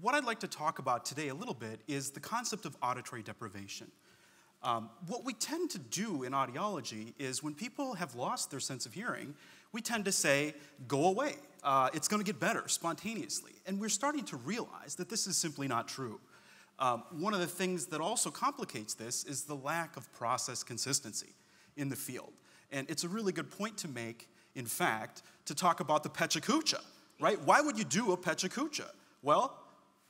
what I'd like to talk about today a little bit is the concept of auditory deprivation. Um, what we tend to do in audiology is when people have lost their sense of hearing, we tend to say, go away. Uh, it's going to get better spontaneously. And we're starting to realize that this is simply not true. Um, one of the things that also complicates this is the lack of process consistency in the field. And it's a really good point to make, in fact, to talk about the PechaKucha, right? Why would you do a PechaKucha? Well,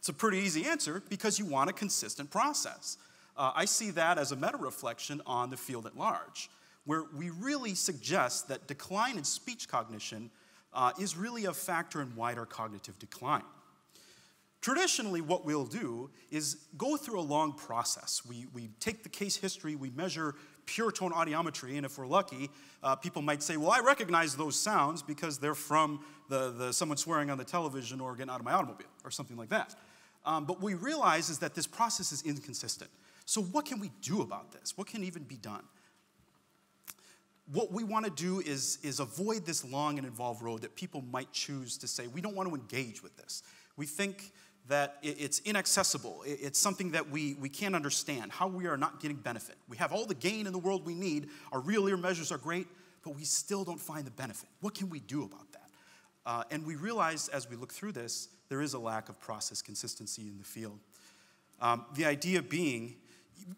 it's a pretty easy answer because you want a consistent process. Uh, I see that as a meta reflection on the field at large, where we really suggest that decline in speech cognition uh, is really a factor in wider cognitive decline. Traditionally, what we'll do is go through a long process. We, we take the case history, we measure pure tone audiometry, and if we're lucky, uh, people might say, Well, I recognize those sounds because they're from the, the, someone swearing on the television or getting out of my automobile, or something like that. Um, but what we realize is that this process is inconsistent. So, what can we do about this? What can even be done? What we want to do is, is avoid this long and involved road that people might choose to say, we don't want to engage with this. We think that it's inaccessible. It's something that we, we can't understand, how we are not getting benefit. We have all the gain in the world we need, our real ear measures are great, but we still don't find the benefit. What can we do about that? Uh, and we realize as we look through this, there is a lack of process consistency in the field. Um, the idea being,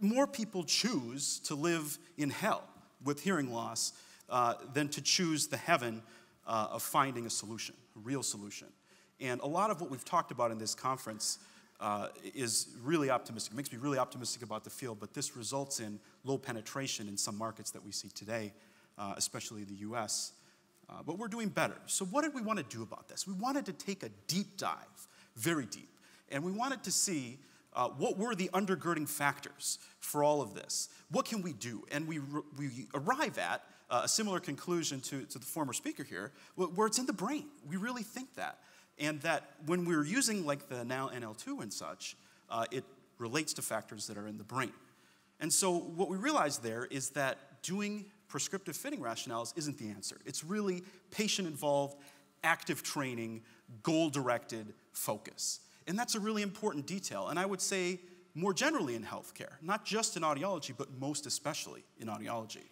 more people choose to live in hell with hearing loss uh, than to choose the heaven uh, of finding a solution, a real solution. And a lot of what we've talked about in this conference uh, is really optimistic. It makes me really optimistic about the field, but this results in low penetration in some markets that we see today, uh, especially the US. Uh, but we're doing better. So, what did we want to do about this? We wanted to take a deep dive, very deep, and we wanted to see uh, what were the undergirding factors for all of this? What can we do? And we, we arrive at uh, a similar conclusion to, to the former speaker here, where it's in the brain. We really think that and that when we're using like the NAL-NL2 and such, uh, it relates to factors that are in the brain. And so what we realize there is that doing prescriptive fitting rationales isn't the answer. It's really patient involved, active training, goal directed focus. And that's a really important detail. And I would say more generally in healthcare, not just in audiology, but most especially in audiology.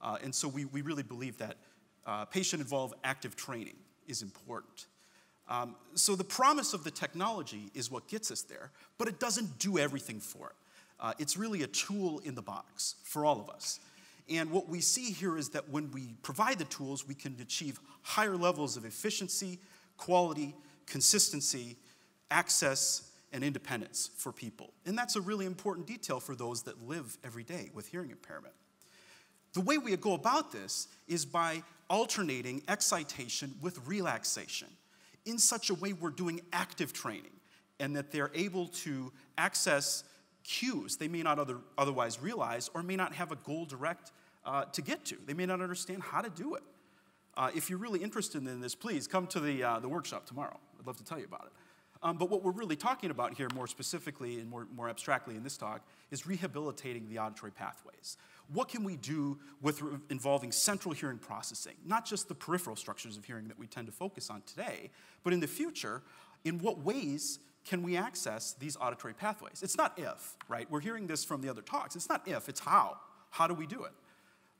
Uh, and so we, we really believe that uh, patient involved active training is important. Um, so the promise of the technology is what gets us there, but it doesn't do everything for it. Uh, it's really a tool in the box for all of us. And what we see here is that when we provide the tools, we can achieve higher levels of efficiency, quality, consistency, access, and independence for people. And that's a really important detail for those that live every day with hearing impairment. The way we go about this is by alternating excitation with relaxation in such a way we're doing active training and that they're able to access cues they may not other, otherwise realize or may not have a goal direct uh, to get to. They may not understand how to do it. Uh, if you're really interested in this, please come to the, uh, the workshop tomorrow. I'd love to tell you about it. Um, but what we're really talking about here, more specifically and more, more abstractly in this talk, is rehabilitating the auditory pathways. What can we do with involving central hearing processing? Not just the peripheral structures of hearing that we tend to focus on today, but in the future, in what ways can we access these auditory pathways? It's not if, right? We're hearing this from the other talks. It's not if, it's how. How do we do it?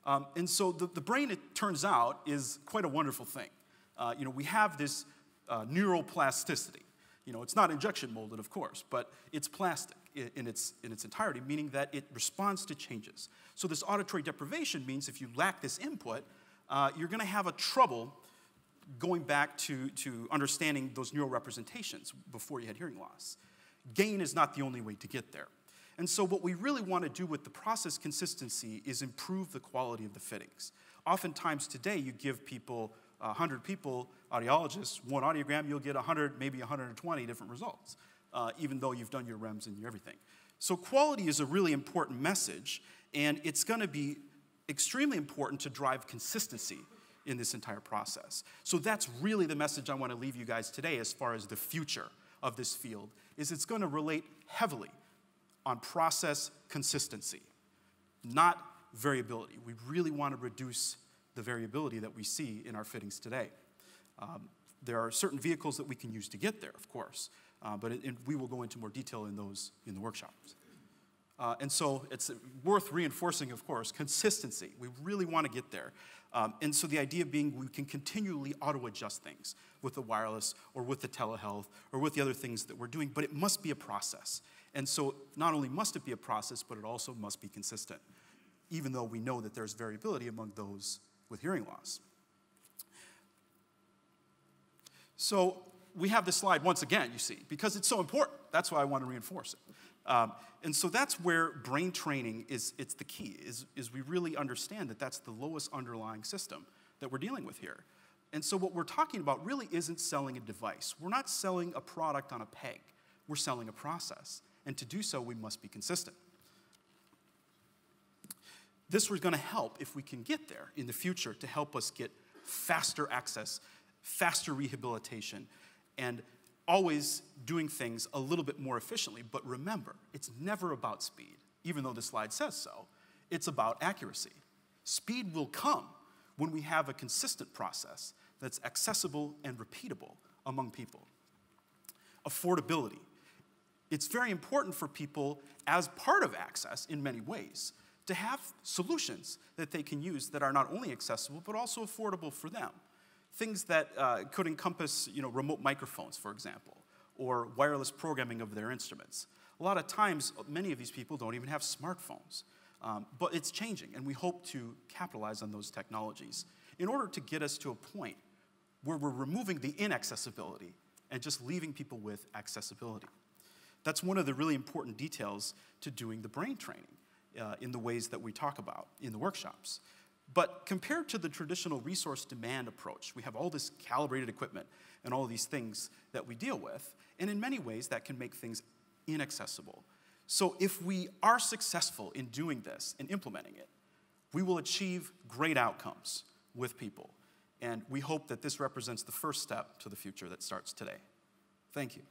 Um, and so the, the brain, it turns out, is quite a wonderful thing. Uh, you know, we have this uh, neuroplasticity. You know, it's not injection molded, of course, but it's plastic in its, in its entirety, meaning that it responds to changes. So this auditory deprivation means if you lack this input, uh, you're going to have a trouble going back to, to understanding those neural representations before you had hearing loss. Gain is not the only way to get there. And so what we really want to do with the process consistency is improve the quality of the fittings. Oftentimes today, you give people 100 people, audiologists, one audiogram, you'll get 100, maybe 120 different results, uh, even though you've done your REMS and your everything. So quality is a really important message, and it's going to be extremely important to drive consistency in this entire process. So that's really the message I want to leave you guys today as far as the future of this field is it's going to relate heavily on process consistency, not variability. We really want to reduce the variability that we see in our fittings today. Um, there are certain vehicles that we can use to get there, of course, Uh, but it, we will go into more detail in those in the workshops. Uh, and so it's worth reinforcing, of course, consistency. We really want to get there. Um, and so the idea being we can continually auto adjust things with the wireless or with the telehealth or with the other things that we're doing, but it must be a process. And so not only must it be a process, but it also must be consistent, even though we know that there's variability among those with hearing loss. So we have this slide once again, you see, because it's so important. That's why I want to reinforce it. Um, and so that's where brain training is it's the key, is, is we really understand that that's the lowest underlying system that we're dealing with here. And so what we're talking about really isn't selling a device. We're not selling a product on a peg. We're selling a process. And to do so, we must be consistent. This was going to help if we can get there in the future to help us get faster access, faster rehabilitation, and always doing things a little bit more efficiently. But remember, it's never about speed, even though the slide says so. It's about accuracy. Speed will come when we have a consistent process that's accessible and repeatable among people. Affordability. It's very important for people as part of access in many ways to have solutions that they can use that are not only accessible but also affordable for them. Things that uh, could encompass you know, remote microphones, for example, or wireless programming of their instruments. A lot of times, many of these people don't even have smartphones. Um, but it's changing, and we hope to capitalize on those technologies in order to get us to a point where we're removing the inaccessibility and just leaving people with accessibility. That's one of the really important details to doing the brain training uh, in the ways that we talk about in the workshops. But compared to the traditional resource demand approach, we have all this calibrated equipment and all these things that we deal with, and in many ways that can make things inaccessible. So if we are successful in doing this and implementing it, we will achieve great outcomes with people. And we hope that this represents the first step to the future that starts today. Thank you.